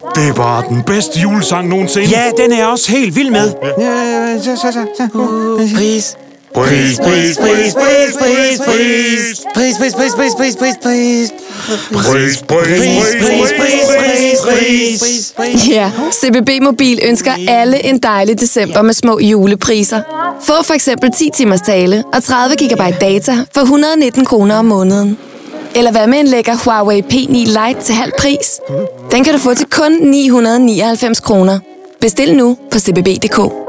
Det er bare den bedste julesang nogensinde. Ja, den er jeg også helt vild med. Så, så, så, så. Pris. Pris, pris, pris, pris, pris, pris. Pris, pris, pris, pris, pris, pris, pris. Pris, pris, pris, pris, pris, pris. Ja, CBB Mobil ønsker alle en dejlig december med små julepriser. Få for eksempel 10 timers tale og 30 GB data for 119 kroner om måneden. Eller hvad med en lækker Huawei P9 Lite til halv pris? Den kan du få til kun 999 kroner. Bestil nu på cbb.dk.